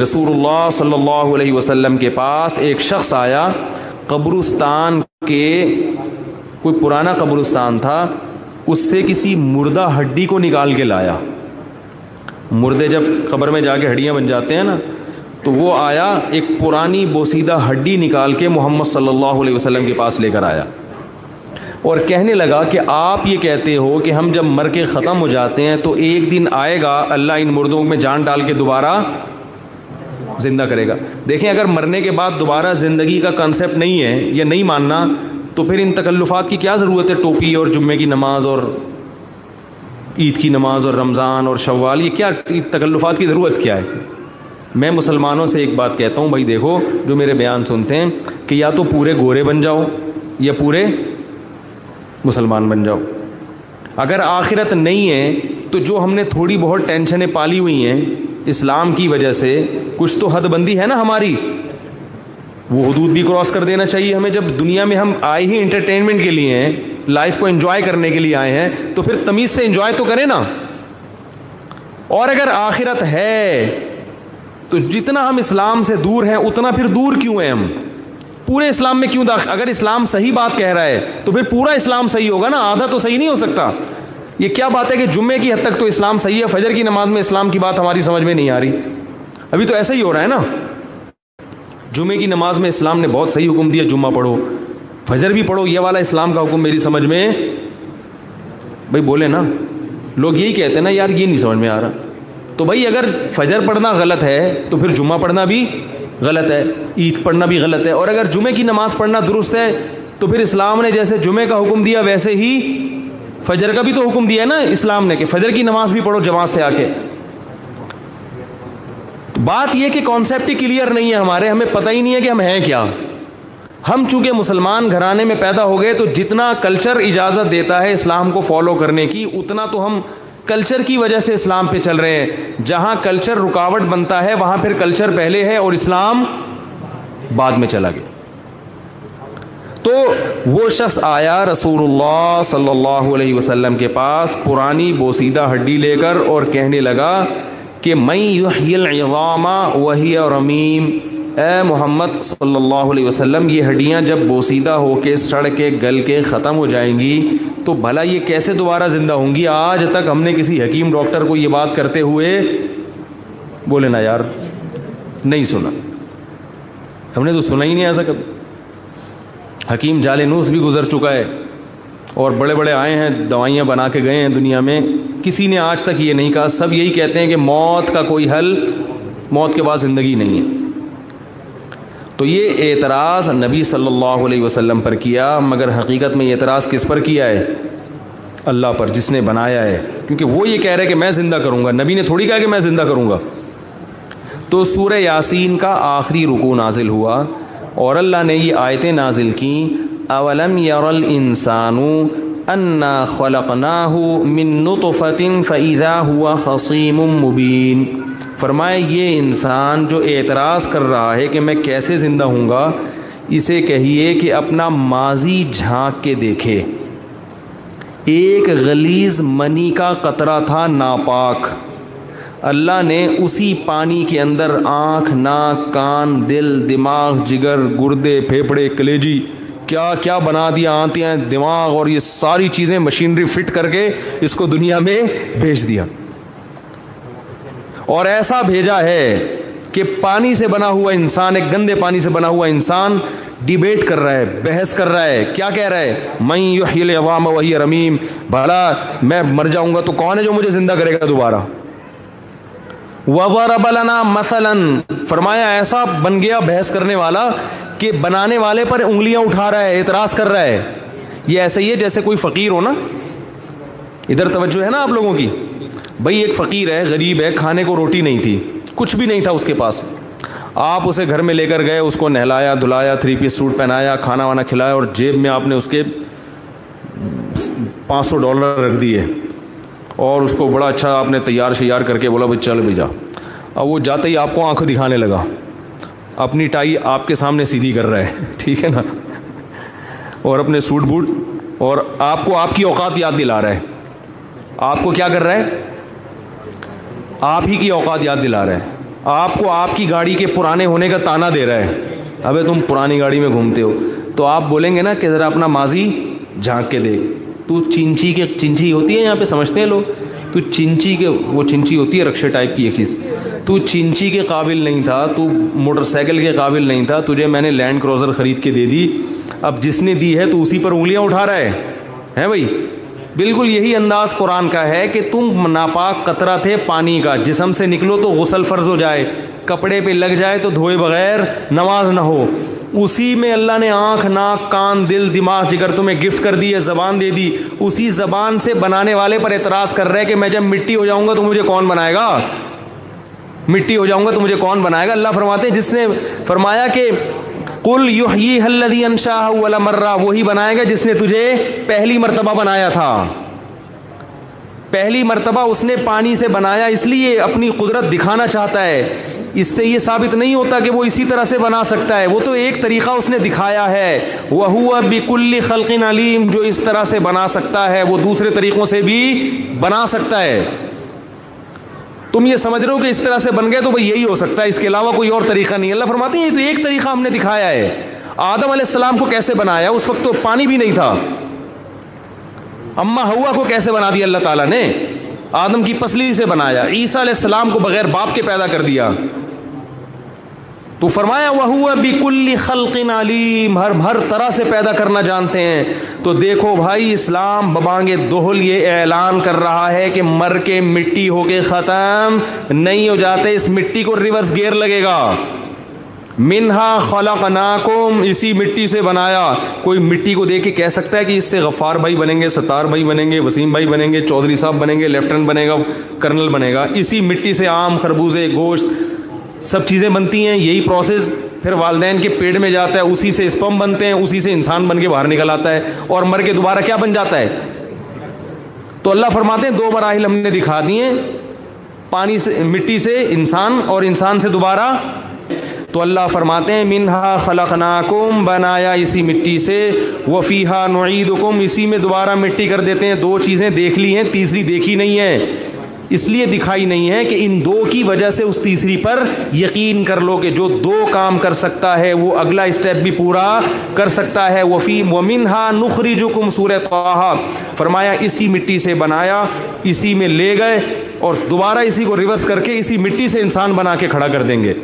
रसूलुल्लाह सल्लल्लाहु अलैहि वसल्लम के पास एक शख्स आया, कब्रिस्तान के, कोई पुराना कब्रिस्तान था, उससे किसी मुर्दा हड्डी को निकाल के लाया। मुर्दे जब कब्र में जाके हड्डियाँ बन जाते हैं ना तो वो आया, एक पुरानी बोसीदा हड्डी निकाल के मोहम्मद सल्लल्लाहु अलैहि वसल्लम के पास लेकर आया। और कहने लगा कि आप ये कहते हो कि हम जब मर के ख़त्म हो जाते हैं तो एक दिन आएगा, अल्लाह इन मुर्दों में जान डाल के दोबारा ज़िंदा करेगा। देखें, अगर मरने के बाद दोबारा ज़िंदगी का कंसेप्ट नहीं है, या नहीं मानना तो फिर इन तकल्लुफ़ात की क्या ज़रूरत है? टोपी और जुम्मे की नमाज़ और ईद की नमाज़ और रमज़ान और शवाल ये क्या तकल्लुफ़ात की ज़रूरत क्या है? मैं मुसलमानों से एक बात कहता हूँ, भाई देखो, जो मेरे बयान सुनते हैं, कि या तो पूरे गोरे बन जाओ, या पूरे मुसलमान बन जाओ। अगर आखिरत नहीं है तो जो हमने थोड़ी बहुत टेंशनें पाली हुई हैं इस्लाम की वजह से कुछ तो हदबंदी है ना हमारी। वो हदूद भी क्रॉस कर देना चाहिए हमें। जब दुनिया में हम आए ही इंटरटेनमेंट के लिए हैं लाइफ को एंजॉय करने के लिए आए हैं तो फिर तमीज़ से एंजॉय तो करें ना। और अगर आखिरत है तो जितना हम इस्लाम से दूर हैं, उतना फिर दूर क्यों हैं हम? पूरे इस्लाम में क्यों अगर इस्लाम सही बात कह रहा है तो फिर पूरा इस्लाम सही होगा ना? आधा तो सही नहीं हो सकता। ये क्या बात है कि जुम्मे की हद तक तो इस्लाम सही है, फजर की नमाज़ में इस्लाम की बात हमारी समझ में नहीं आ रही। अभी तो ऐसा ही हो रहा है ना। जुमे की नमाज़ में इस्लाम ने बहुत सही हुक्म दिया, जुम्मा पढ़ो। फजर भी पढ़ो, ये वाला इस्लाम का हुक्म मेरी समझ में भाई बोले ना, लोग यही कहते हैं ना, यार ये नहीं समझ में आ रहा। तो भाई अगर फजर पढ़ना गलत है तो फिर जुम्मा पढ़ना भी गलत है, ईद पढ़ना भी गलत है। और अगर जुमे की नमाज़ पढ़ना दुरुस्त है तो फिर इस्लाम ने जैसे जुमे का हुक्म दिया, वैसे ही फजर का भी तो हुक्म दिया है ना इस्लाम ने कि फजर की नमाज़ भी पढ़ो जमात से आके। बात यह कि कॉन्सेप्ट ही क्लियर नहीं है हमारे, हमें पता ही नहीं है कि हम हैं क्या। हम चूँकि मुसलमान घराने में पैदा हो गए तो जितना कल्चर इजाज़त देता है इस्लाम को फॉलो करने की, उतना तो हम कल्चर की वजह से इस्लाम पे चल रहे हैं। जहाँ कल्चर रुकावट बनता है, वहाँ फिर कल्चर पहले है और इस्लाम बाद में चला गया। तो वो शख्स आया रसूलुल्लाह सल्लल्लाहु अलैहि के पास, पुरानी बोसीदा हड्डी लेकर और कहने लगा कि मई युहिलमा वही रमीम ए मोहम्मद अलैहि वसल्लम, ये हड्डियाँ जब बोसीदा होके, सड़ के, गल के ख़त्म हो जाएँगी तो भला ये कैसे दोबारा ज़िंदा होंगी? आज तक हमने किसी हकीम डॉक्टर को ये बात करते हुए बोले, ना यार, नहीं सुना। हमने तो सुना ही नहीं ऐसा कभी। हकीम जालेनूस भी गुज़र चुका है और बड़े बड़े आए हैं, दवाइयाँ बना के गए हैं दुनिया में। किसी ने आज तक ये नहीं कहा। सब यही कहते हैं कि मौत का कोई हल, मौत के बाद ज़िंदगी नहीं है। तो ये एतराज़ नबी सल्लल्लाहु अलैहि वसल्लम पर किया, मगर हकीकत में एतराज़ किस पर किया है? अल्लाह पर, जिसने बनाया है। क्योंकि वो ये कह रहे हैं कि मैं ज़िंदा करूँगा। नबी ने थोड़ी कहा कि मैं ज़िंदा करूँगा। तो सूर यासीन का आखिरी रुकू नाजिल हुआ। और अल्लाह ने ये आयतें नाजिल की, अवलम यरल इंसानु अन्ना खलकनाहु मिन नुतफ़तिन फ़ैज़ा हुआ खसीम मुबीन। फरमाए, ये इंसान जो एतराज़ कर रहा है कि मैं कैसे ज़िंदा हूँगा इसे कहिए कि अपना माजी झाँक के देखे। एक गलीज़ मनी का कतरा था नापाक। अल्लाह ने उसी पानी के अंदर आँख, नाक, कान, दिल, दिमाग, जिगर, गुर्दे, फेफड़े, कलेजी, क्या क्या बना दिया आंतियाँ, दिमाग और ये सारी चीज़ें मशीनरी फिट करके इसको दुनिया में भेज दिया। और ऐसा भेजा है कि पानी से बना हुआ इंसान, एक गंदे पानी से बना हुआ इंसान डिबेट कर रहा है, बहस कर रहा है। क्या कह रहा है? मई युहिल अवाम वही रमीम भला मैं मर जाऊँगा तो कौन है जो मुझे ज़िंदा करेगा दोबारा? वबरबलना मसलन। फरमाया, ऐसा बन गया बहस करने वाला कि बनाने वाले पर उंगलियाँ उठा रहा है एतराज़ कर रहा है। ये ऐसे ही है जैसे कोई फ़कीर हो ना। इधर तवज्जो है ना आप लोगों की? भाई, एक फ़कीर है, गरीब है, खाने को रोटी नहीं थी। कुछ भी नहीं था उसके पास। आप उसे घर में लेकर गए, उसको नहलाया, धुलाया थ्री पीस सूट पहनाया खाना वाना खिलाया और जेब में आपने उसके पाँच सौ डॉलर रख दिए। और उसको बड़ा अच्छा आपने तैयार शैयार करके बोला, भाई चल भी जा अब वो जाते ही आपको आँख दिखाने लगा। अपनी टाई आपके सामने सीधी कर रहा है, ठीक है ना? और अपने सूट बूट, और आपको आपकी औकात याद दिला रहा है। आपको क्या कर रहा है? आप ही की औकात याद दिला रहा है। आपको आपकी गाड़ी के पुराने होने का ताना दे रहा है। अबे तुम पुरानी गाड़ी में घूमते हो तो आप बोलेंगे ना कि ज़रा अपना माजी झाँक के देख। तू चिंची के, चिंची होती है यहाँ पे, समझते हैं लोग? तू चिंची के, वो चिंची होती है रक्शे टाइप की एक चीज़। तू चिंची के काबिल नहीं था, तू मोटरसाइकिल के काबिल नहीं था, तुझे मैंने लैंड क्रोज़र ख़रीद के दे दी। अब जिसने दी है तो उसी पर उंगलियाँ उठा रहा है। हैं भाई? बिल्कुल यही अंदाज कुरान का है कि तुम नापाक कतरा थे पानी का। जिसम से निकलो तो गसल फ़र्ज़ हो जाए। कपड़े पे लग जाए तो धोए बगैर नमाज़ ना हो। उसी में अल्लाह ने आँख, नाक, कान, दिल, दिमाग जिगर तुम्हें गिफ्ट कर दी है ज़बान दे दी। उसी ज़बान से बनाने वाले पर एतराज़ कर रहे हैं कि मैं जब मिट्टी हो जाऊँगा तो मुझे कौन बनाएगा? मिट्टी हो जाऊँगा तो मुझे कौन बनाएगा? अल्लाह फरमाते हैं, जिसने फरमाया कि, कुल युही हल्लदी अनशाह वाला मर्रा वही बनाएगा जिसने तुझे पहली मरतबा बनाया था। पहली मरतबा उसने पानी से बनाया, इसलिए अपनी कुदरत दिखाना चाहता है। इससे ये साबित नहीं होता कि वो इसी तरह से बना सकता है। वो तो एक तरीक़ा उसने दिखाया है। वह हुआ बिकुल्ली खलकिन अलीम, जो इस तरह से बना सकता है, वो दूसरे तरीक़ों से भी बना सकता है। तुम ये समझ रहे हो कि इस तरह से बन गए तो भाई यही हो सकता है। इसके अलावा कोई और तरीका नहीं अल्लाह फरमाते हैं, ये तो एक तरीका हमने दिखाया है। आदम सलाम को कैसे बनाया? उस वक्त तो पानी भी नहीं था। अम्मा हवा को कैसे बना दिया अल्लाह ताला ने? आदम की पसली से बनाया। ईसा सलाम को बगैर बाप के पैदा कर दिया। तो फरमाया, वह बिकुल्ली खलकिन अलीम, हर हर तरह से पैदा करना जानते हैं। तो देखो भाई, इस्लाम बबांगे दोहल ये ऐलान कर रहा है कि मर के मिट्टी हो के ख़त्म नहीं हो जाते, इस मिट्टी को रिवर्स गेयर लगेगा। मिनहा खलक नाकुम इसी मिट्टी से बनाया। कोई मिट्टी को देख के कह सकता है कि इससे गफ़ार भाई बनेंगे, सतार भाई बनेंगे, वसीम भाई बनेंगे, चौधरी साहब बनेंगे, लेफ्टिनेंट बनेगा, कर्नल बनेगा। इसी मिट्टी से आम, खरबूजे, गोश्त सब चीज़ें बनती हैं, यही प्रोसेस फिर वालदेन के पेड़ में जाता है, उसी से स्पम बनते हैं, उसी से इंसान बन के बाहर निकल आता है और मर के दोबारा क्या बन जाता है? तो अल्लाह फरमाते हैं, दो मराहल हमने दिखा दिए, पानी से, मिट्टी से इंसान और इंसान से दोबारा। तो अल्लाह फरमाते हैं, मिनहा खलकनाकुम, बनाया इसी मिट्टी से वफ़ीहा नुईदुकुम, इसी में दोबारा मिट्टी कर देते हैं, दो चीज़ें देख ली हैं, तीसरी देखी नहीं है। इसलिए दिखाई नहीं है कि इन दो की वजह से उस तीसरी पर यकीन कर लो कि जो दो काम कर सकता है, वो अगला स्टेप भी पूरा कर सकता है। वफ़ी वमिन हा नुखरी जुकुम सूर फरमाया, इसी मिट्टी से बनाया, इसी में ले गए और दोबारा इसी को रिवर्स करके इसी मिट्टी से इंसान बना के खड़ा कर देंगे।